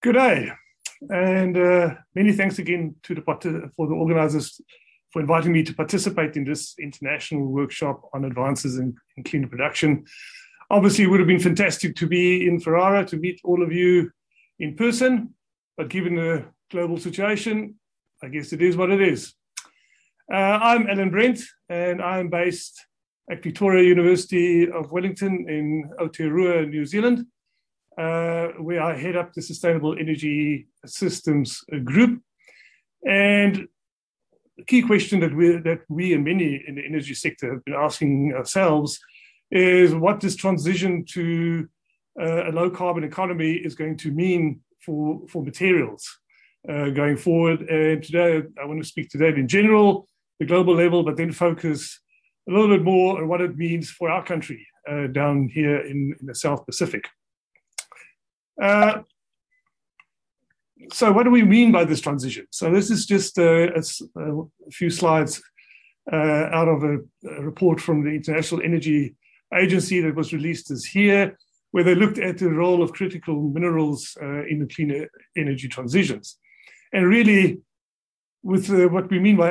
Good day, and uh, many thanks again to the for the organizers for inviting me to participate in this international workshop on advances in, in production. Obviously, it would have been fantastic to be in Ferrara to meet all of you in person, but given the global situation, I guess it is what it is. Uh, I'm Alan Brent, and I'm based at Victoria University of Wellington in Aotearoa, New Zealand, uh, where I head up the Sustainable Energy Systems Group. And the key question that we, that we and many in the energy sector have been asking ourselves is what this transition to uh, a low carbon economy is going to mean for, for materials uh, going forward. And today, I want to speak to that in general, the global level, but then focus a little bit more on what it means for our country uh, down here in, in, the South Pacific. Uh, so, what do we mean by this transition? So, this is just a, a, a few slides uh, out of a, a, report from the International Energy Agency that was released this year, where they looked at the role of critical minerals uh, in the clean energy transitions. And really, with uh, what we mean by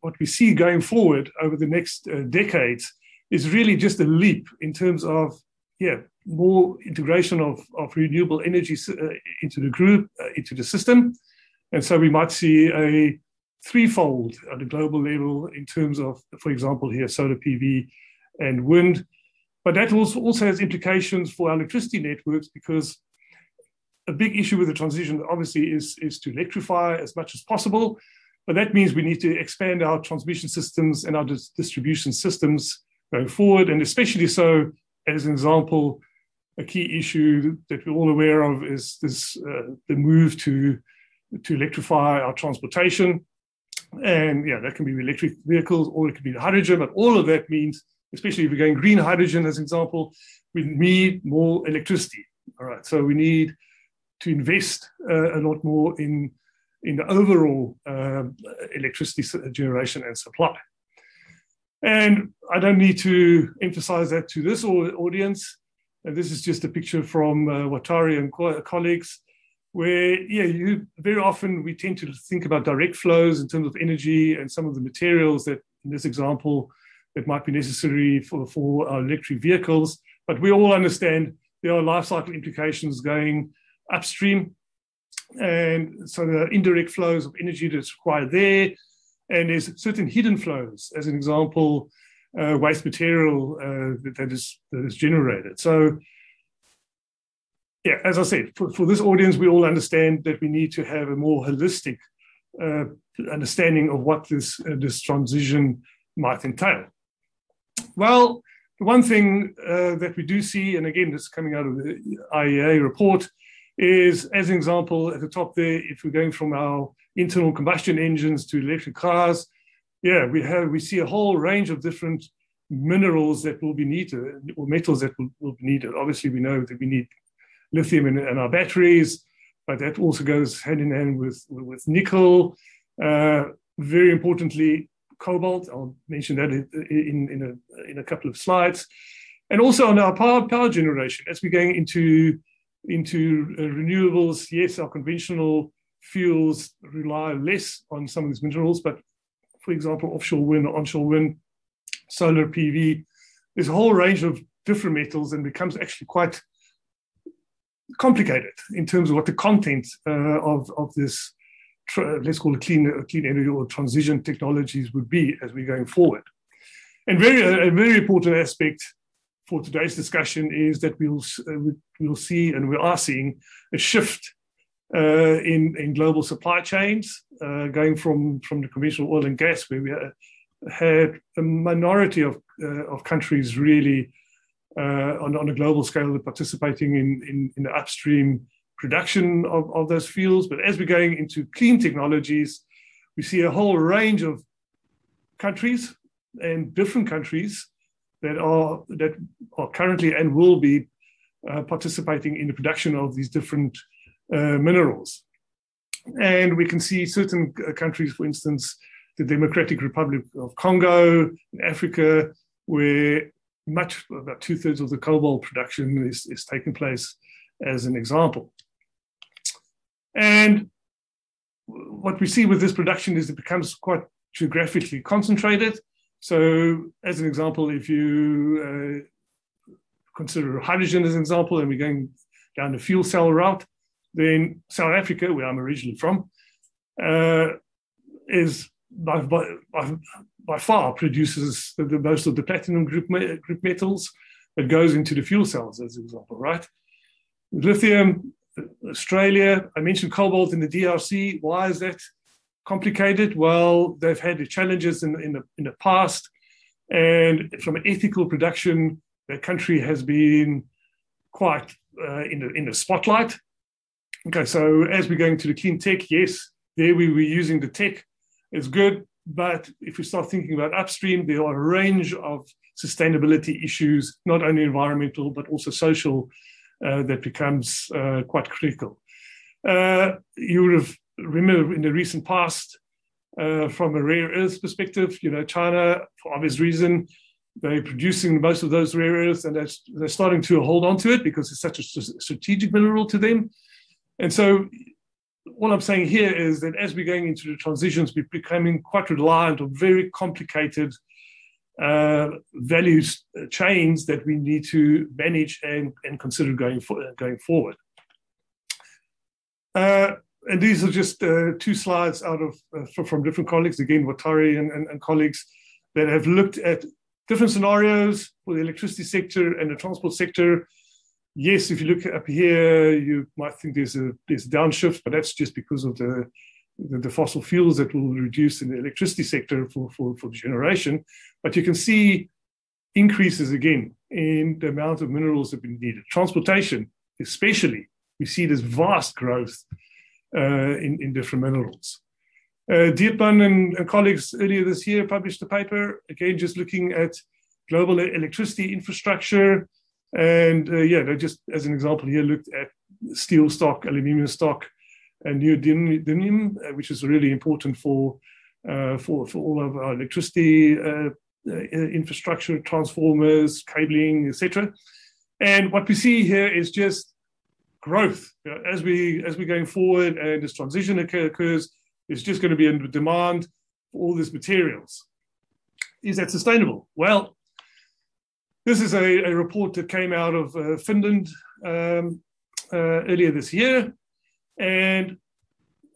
what we see going forward over the next uh, decades is really just a leap in terms of yeah more integration of, of renewable energy uh, into the group uh, into the system and so we might see a threefold at a global level in terms of for example here solar pv and wind but that also, also has implications for our electricity networks because a big issue with the transition, obviously, is, is to electrify as much as possible. But that means we need to expand our transmission systems and our dis- distribution systems going forward. And especially so, as an example, a key issue that we're all aware of is this uh, the move to, to electrify our transportation. And yeah, that can be electric vehicles or it can be hydrogen, but all of that means, especially if we're going green hydrogen as an example, we need more electricity. All right, so we need to invest uh, a lot more in in the overall uh, electricity generation and supply. And I don't need to emphasize that to this audience. And this is just a picture from uh, Watari and co- colleagues, where yeah, you very often we tend to think about direct flows in terms of energy and some of the materials that, in this example, that might be necessary for, for our electric vehicles. But we all understand there are life cycle implications going upstream. And so the indirect flows of energy that's required there. And there's certain hidden flows, as an example, uh, waste material uh, that, is, that is generated. So, yeah, as I said, for, for this audience, we all understand that we need to have a more holistic uh, understanding of what this, uh, this transition might entail. Well, the one thing uh, that we do see, and again, this is coming out of the IEA report, is, as an example, at the top there, if we're going from our internal combustion engines to electric cars, yeah, we have we see a whole range of different minerals that will be needed or metals that will, will be needed. Obviously, we know that we need lithium in, in, our batteries, but that also goes hand in hand with with nickel. Uh, very importantly, cobalt. I'll mention that in, in, a, in a couple of slides. And also on our power, power generation, as we're going into into uh, renewables, yes, our conventional fuels rely less on some of these minerals, but for example, offshore wind, onshore wind, solar PV, there's a whole range of different metals and becomes actually quite complicated in terms of what the content uh, of, of this, let's call it clean, clean energy or transition technologies would be as we're going forward. And very, a very important aspect for today's discussion is that we'll, uh, we'll see, and we are seeing, a shift uh, in, in global supply chains, uh, going from, from the conventional oil and gas, where we had a minority of, uh, of countries really uh, on, on a global scale participating in, in, in the upstream production of, of those fuels. But as we're going into clean technologies, we see a whole range of countries and different countries that are that are currently and will be uh, participating in the production of these different uh, minerals. And we can see certain uh, countries, for instance, the Democratic Republic of Congo in Africa, where much about two thirds of the cobalt production is, is taking place, as an example. And what we see with this production is it becomes quite geographically concentrated. So, as an example, if you uh, consider hydrogen as an example, and we're going down the fuel cell route, then South Africa, where I'm originally from, uh, is by, by, by, far produces the, the, most of the platinum group, group metals that goes into the fuel cells, as an example, right? Lithium, Australia, I mentioned cobalt in the DRC. Why is that complicated? Well, they've had the challenges in, in, the, in the past. And from an ethical production, the country has been quite uh, in, the, in the spotlight. Okay, so as we're going to the clean tech, yes, there we were using the tech. It's good. But if we start thinking about upstream, there are a range of sustainability issues, not only environmental, but also social, uh, that becomes uh, quite critical. Uh, you would have remember in the recent past, uh, from a rare earth perspective, you know, China, for obvious reason, they're producing most of those rare earths and they're, they're starting to hold on to it because it's such a strategic mineral to them. And so what I'm saying here is that as we're going into the transitions, we're becoming quite reliant on very complicated uh, value chains that we need to manage and, and consider going, for, going forward. Uh, and these are just uh, two slides out of uh, from different colleagues, again, Watari and, and, and, colleagues that have looked at different scenarios for the electricity sector and the transport sector. Yes, if you look up here, you might think there's a there's a downshift, but that's just because of the, the, the fossil fuels that will reduce in the electricity sector for, for, for generation. But you can see increases again in the amount of minerals that we needed. Transportation, especially, we see this vast growth in, in different minerals. Uh, Deetman and, and, colleagues earlier this year published a paper, again, just looking at global electricity infrastructure. And uh, yeah, they just, as an example here, looked at steel stock, aluminum stock, and neodymium, uh, which is really important for, uh, for, for all of our electricity uh, infrastructure, transformers, cabling, etc. And what we see here is just growth you know, as we as we're going forward and this transition occurs. It's just going to be in demand for all these materials. Is that sustainable? Well, this is a, a report that came out of uh, Finland um, uh, earlier this year, and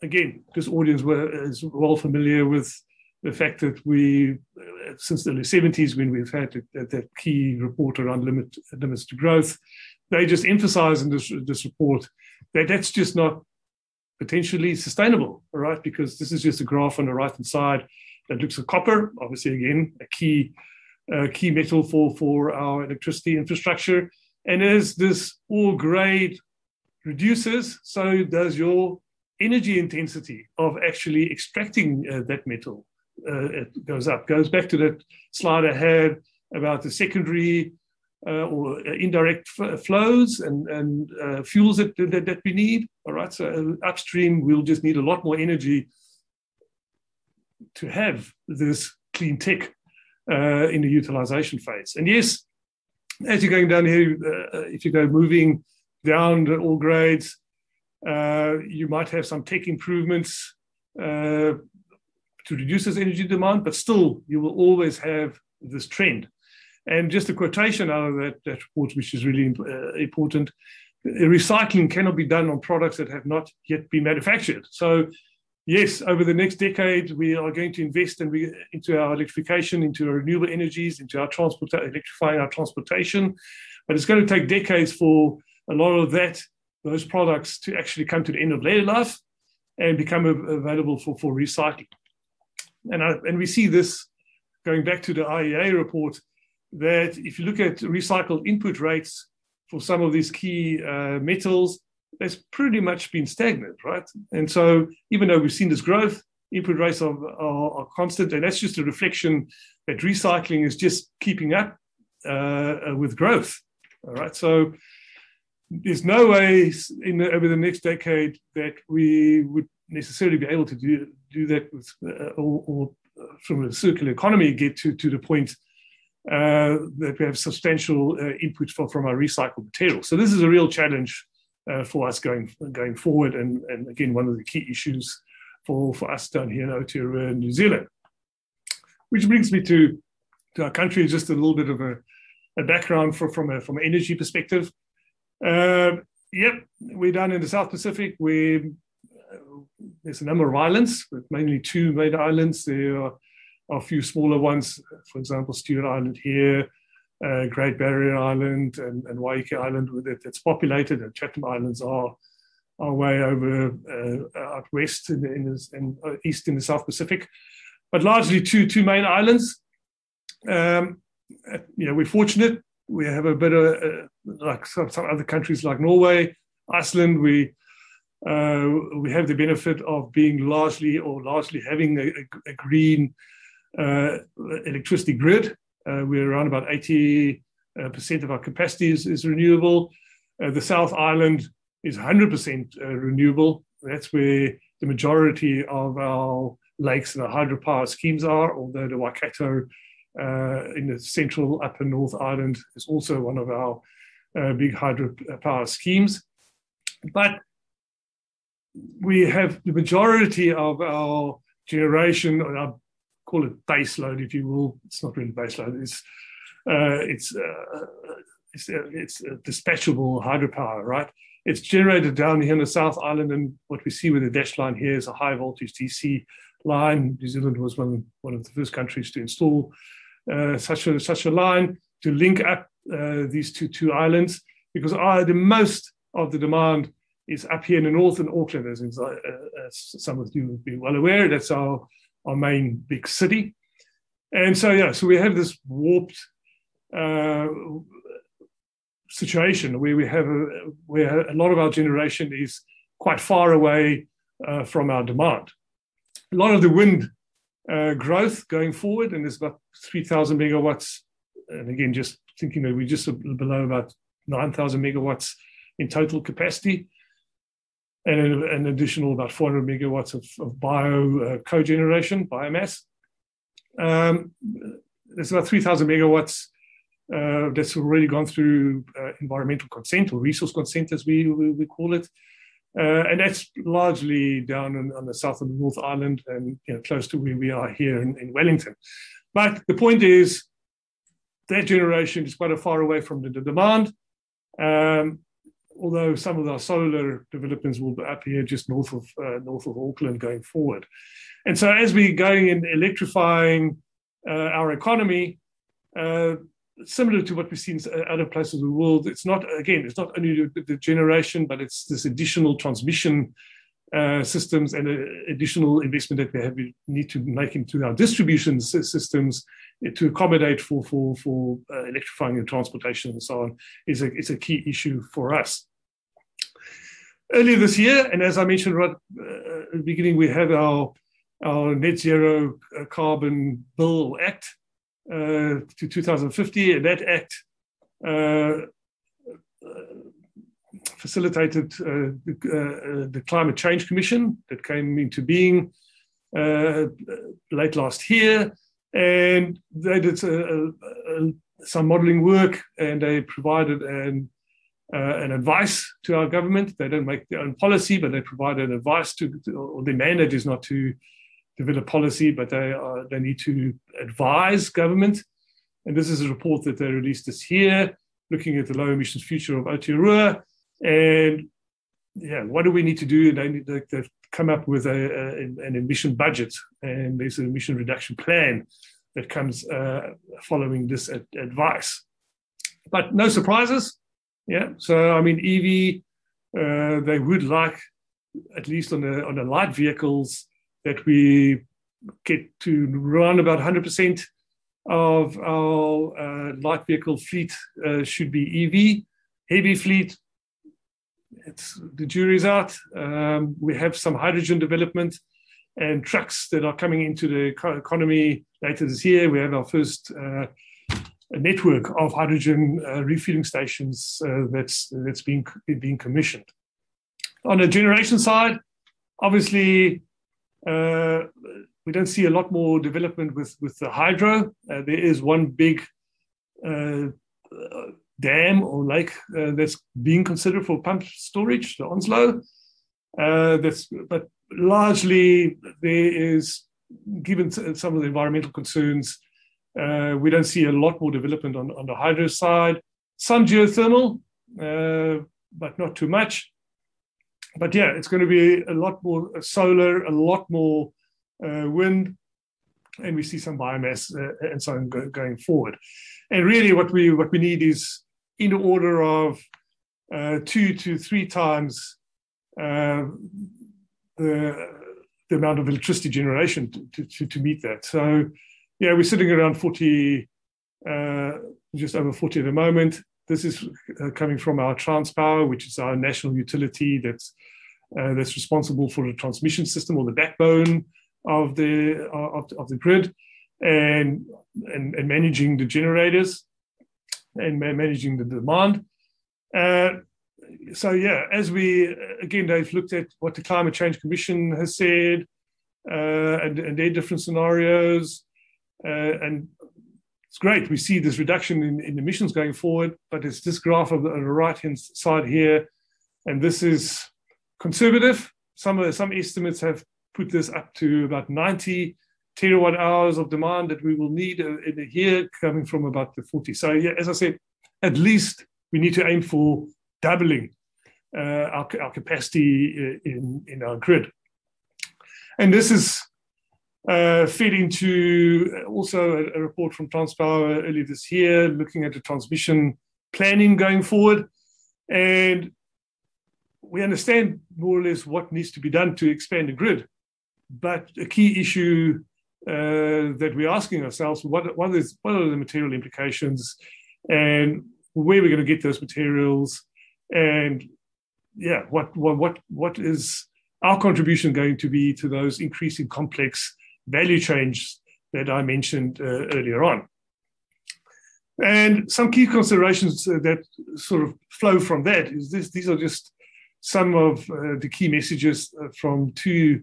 again, this audience were, is well familiar with the fact that we, uh, since the early 70s, when we've had that, that key report around limit, limits to growth, they just emphasize in this, this report that that's just not potentially sustainable, all right? Because this is just a graph on the right hand side that looks at copper, obviously, again, a key, uh, key metal for, for our electricity infrastructure. And as this ore grade reduces, so does your energy intensity of actually extracting uh, that metal. Uh, it goes up. Goes back to that slide I had about the secondary uh, or uh, indirect f- flows and, and uh, fuels that, that, that, we need. All right, so uh, upstream, we'll just need a lot more energy to have this clean tech uh, in the utilization phase. And yes, as you're going down here, uh, if you go moving down all grades, you might have some tech improvements to reduce this energy demand, but still, you will always have this trend and just a quotation out of that, that report, which is really uh, important recycling cannot be done on products that have not yet been manufactured. So, yes, over the next decade, we are going to invest in, into our electrification, into our renewable energies, into our transport, electrifying our transportation. But it's going to take decades for a lot of that, those products, to actually come to the end of their life and become available for, for recycling. And, I, and we see this going back to the IEA report that if you look at recycled input rates for some of these key uh, metals, that's pretty much been stagnant, right? And so even though we've seen this growth, input rates are, are, are constant, and that's just a reflection that recycling is just keeping up uh, with growth. All right, so there's no way in the, over the next decade that we would necessarily be able to do do that with, uh, or, or, from a circular economy get to to the point uh, that we have substantial uh, input from, from our recycled material. So this is a real challenge uh, for us going going forward. And, and again, one of the key issues for, for us down here in Aotearoa, New Zealand. Which brings me to, to our country, just a little bit of a, a background for, from, a, from an energy perspective. Uh, yep, we're down in the South Pacific. We uh, there's a number of islands, but mainly two main islands. There are, are a few smaller ones, for example, Stewart Island here, uh, Great Barrier Island, and, and Waiheke Island that, that's populated, and Chatham Islands are our way over uh, out west in, the, in, the, in uh, east in the South Pacific, but largely two two main islands. Um, you know, we're fortunate. We have a bit of uh, like some, some other countries like Norway, Iceland. We uh, we have the benefit of being largely or largely having a, a, a green electricity grid. Uh, we're around about 80 percent of our capacity is, is renewable. the South Island is 100% uh, renewable. That's where the majority of our lakes and our hydropower schemes are, although the Waikato uh, in the central upper North Island is also one of our uh, big hydropower schemes. But we have the majority of our generation, I call it base load, if you will. It's not really base load. It's uh, it's uh, it's, uh, it's dispatchable hydropower, right? It's generated down here in the South Island, and what we see with the dash line here is a high voltage DC line. New Zealand was one, one of the first countries to install uh, such a such a line to link up uh, these two two islands because uh, the most of the demand is up here in the north in Auckland, as, as some of you will be well aware. That's our our main big city, and so yeah, so we have this warped uh, situation where we have a, where a lot of our generation is quite far away uh, from our demand. A lot of the wind uh, growth going forward, and there's about 3,000 megawatts. And again, just thinking that we're just below about 9,000 megawatts in total capacity, and an, additional about 400 megawatts of, of bio uh, cogeneration, biomass. Um, there's about 3,000 megawatts uh, that's already gone through uh, environmental consent or resource consent, as we, we, we call it. Uh, and that's largely down in, on the south of the North Island and you know, close to where we are here in, in Wellington. But the point is, that generation is quite a far away from the, the demand. Um, although some of our solar developments will appear just north of uh, north of Auckland going forward. And so, as we're going and electrifying uh, our economy, uh, similar to what we've seen in other places of the world. It's not, again, it's not only the, generation, but it's this additional transmission uh, systems and uh, additional investment that we have we need to make into our distribution systems to accommodate for for for uh, electrifying and transportation and so on is a is a key issue for us. Earlier this year, and as I mentioned right uh, at the beginning, we have our our net zero uh, carbon bill act uh, to 2050. And that act uh, facilitated uh, the, the, Climate Change Commission that came into being late last year. And they did some modeling work and they provided an uh, an advice to our government. They don't make their own policy, but they provide an advice to, or their mandate is not to develop policy, but they, are, they need to advise government. And this is a report that they released this year, looking at the low emissions future of Aotearoa. And yeah, what do we need to do? They need, they, have come up with a, a, an emission budget, and there's an emission reduction plan that comes uh, following this ad- advice. But no surprises. Yeah. So I mean, EV, uh, they would like, at least on the on the light vehicles, that we get to run about 100% of our uh, light vehicle fleet uh, should be EV. Heavy fleet, it's, the jury's out. Um, we have some hydrogen development and trucks that are coming into the economy later this year. We have our first uh, network of hydrogen uh, refueling stations uh, that's that's being being commissioned. On the generation side, obviously uh, we don't see a lot more development with, with the hydro. There is one big dam or lake uh, that's being considered for pump storage, the Onslow. Uh, that's, but largely there is, given some of the environmental concerns, uh, we don't see a lot more development on, on the hydro side. Some geothermal, uh, but not too much. But yeah, it's going to be a lot more solar, a lot more uh, wind, and we see some biomass uh, and so on go, going forward. And really, what we what we need is in the order of uh, two to three times uh, the the amount of electricity generation to, to, to, meet that. So, yeah, we're sitting around 40, uh, just over 40 at the moment. This is uh, coming from our Transpower, which is our national utility that's uh, that's responsible for the transmission system or the backbone of the of, of the grid, and, and and managing the generators and managing the demand. Uh, so yeah, as we again, they've looked at what the Climate Change Commission has said uh, and, and their different scenarios, uh, and it's great. We see this reduction in, in emissions going forward, but it's this graph on the, the right hand side here, and this is conservative. Some some estimates have put this up to about 90 terawatt hours of demand that we will need in a year, coming from about the 40. So yeah, as I said, at least we need to aim for doubling uh, our, our capacity uh, in, in our grid. And this is uh, fed into also a, a, report from Transpower earlier this year, looking at the transmission planning going forward. And we understand more or less what needs to be done to expand the grid. But a key issue uh, that we're asking ourselves what, what, is, what are the material implications and where we're going to get those materials and yeah what, what what what is our contribution going to be to those increasing complex value change that I mentioned uh, earlier on. And some key considerations uh, that sort of flow from that is this: these are just some of uh, the key messages uh, from two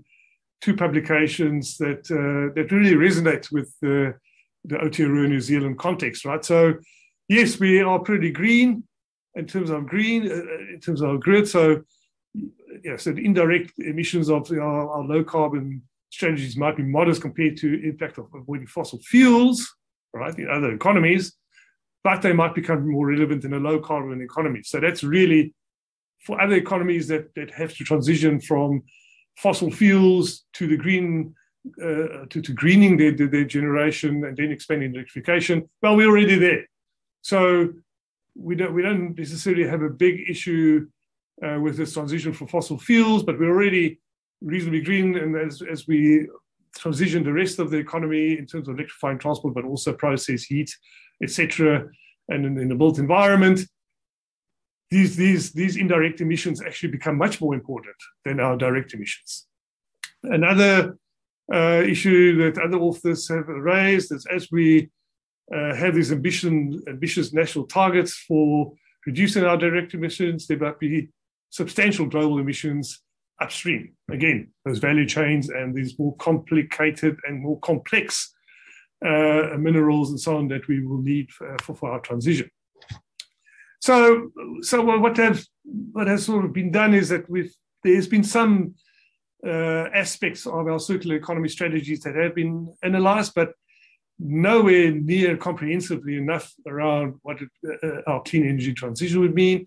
two publications that that really resonate with the the Aotearoa New Zealand context, right? So, yes, we are pretty green in terms of green, in terms of grid. So, yeah, so the indirect emissions of our, our, low carbon strategies might be modest compared to impact of avoiding fossil fuels, right, in other economies, but they might become more relevant in a low carbon economy. So that's really for other economies that, that have to transition from fossil fuels to the green uh, to, to greening their, their, generation and then expanding electrification. Well, we're already there. So we don't we don't necessarily have a big issue uh, with this transition from fossil fuels, but we're already reasonably green. And as, as we transition the rest of the economy in terms of electrifying transport, but also process heat, etc., and in, in the built environment, these, these, these indirect emissions actually become much more important than our direct emissions. Another uh, issue that other authors have raised is as we uh, have these ambition, ambitious national targets for reducing our direct emissions, there might be substantial global emissions upstream. Again, those value chains and these more complicated and more complex uh, minerals and so on that we will need for, for, for our transition. So, so what has what has sort of been done is that we've there's been some uh, aspects of our circular economy strategies that have been analysed, but nowhere near comprehensively enough around what it, uh, our clean energy transition would mean.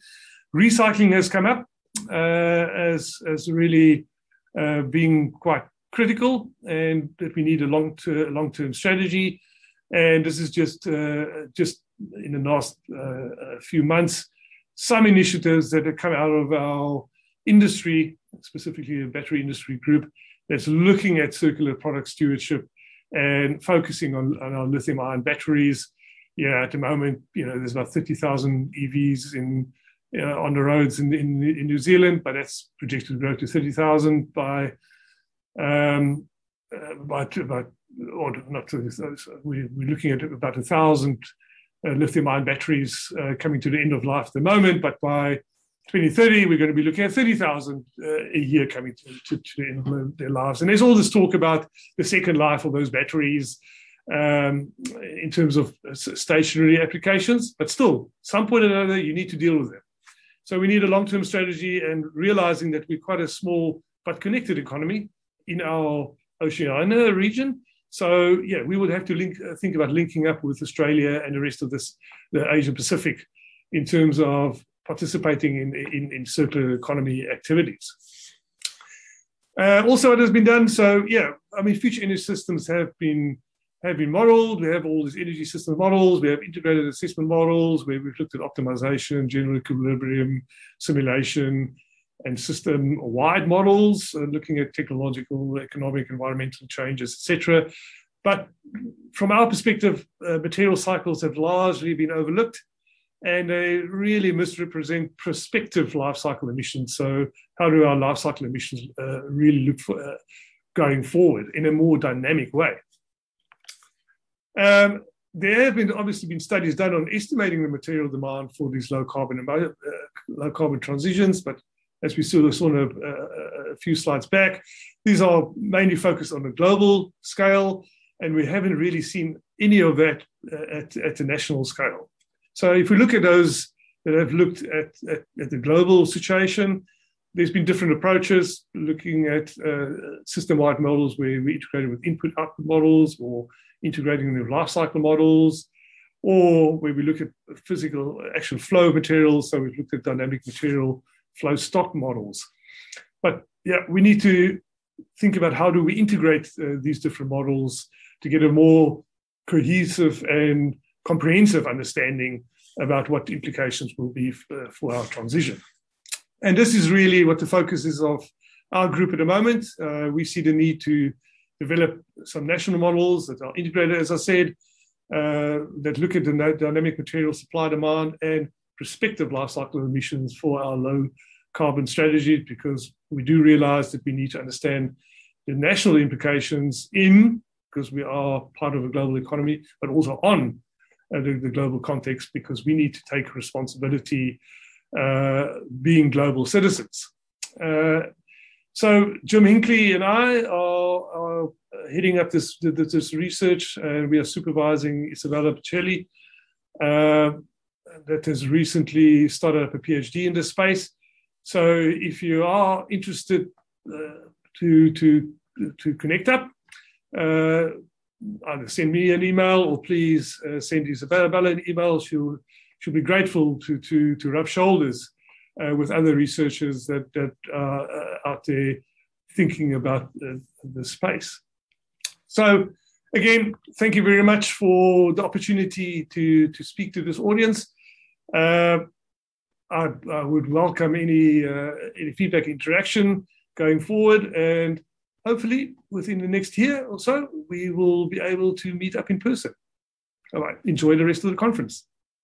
Recycling has come up uh, as as really uh, being quite critical, and that we need a long long term strategy. And this is just uh, just in the last uh, few months, some initiatives that have come out of our industry, specifically the battery industry group, that's looking at circular product stewardship and focusing on, on our lithium ion batteries. Yeah, at the moment, you know, there's about 30,000 EVs in uh, on the roads in, in, in New Zealand, but that's projected to grow to 30,000 by um, uh, by, or not we're looking at about a thousand uh, lithium ion batteries uh, coming to the end of life at the moment, but by 2030, we're going to be looking at 30,000 uh, a year coming to, to, to, the end of their lives. And there's all this talk about the second life of those batteries um, in terms of stationary applications, but still, some point or another, you need to deal with them. So we need a long-term strategy and realizing that we're quite a small but connected economy in our Oceania region. So yeah, we would have to link, uh, think about linking up with Australia and the rest of this, the Asian Pacific, in terms of participating in, in, in circular economy activities. Uh, also, it has been done. So yeah, I mean, future energy systems have been have been modeled. We have all these energy system models. We have integrated assessment models where we've looked at optimization, general equilibrium, simulation, and system-wide models, uh, looking at technological, economic, environmental changes, etc. But from our perspective, uh, material cycles have largely been overlooked and they really misrepresent prospective life cycle emissions. So, how do our life cycle emissions uh, really look for uh, going forward in a more dynamic way? Um, there have been obviously been studies done on estimating the material demand for these low carbon uh, low carbon transitions, but as we saw, saw a, a, few slides back, these are mainly focused on a global scale, and we haven't really seen any of that uh, at, at national scale. So if we look at those that have looked at, at, at the global situation, there's been different approaches looking at uh, system-wide models where we integrated with input-output models or integrating with life cycle models, or where we look at physical actual flow materials. So we've looked at dynamic material flow stock models. But yeah, we need to think about how do we integrate uh, these different models to get a more cohesive and comprehensive understanding about what the implications will be for, for our transition. And this is really what the focus is of our group at the moment. Uh, we see the need to develop some national models that are integrated, as I said, uh, that look at the dynamic material supply demand and prospective life cycle emissions for our low carbon strategy, because we do realize that we need to understand the national implications in, because we are part of a global economy, but also on uh, the, the, global context, because we need to take responsibility uh, being global citizens. So Jim Hinkley and I are, are heading up this, this research, and we are supervising Isabella Pacelli, uh, that has recently started up a PhD in this space. So if you are interested uh, to, to, to connect up, uh, either send me an email or please uh, send Isabella an email. She'll, she'll be grateful to, to, to rub shoulders with other researchers that, that are uh, out there thinking about the space. So again, thank you very much for the opportunity to, to speak to this audience. Uh, I, I, would welcome any, uh, any feedback interaction going forward and hopefully within the next year or so, we will be able to meet up in person. All right, enjoy the rest of the conference.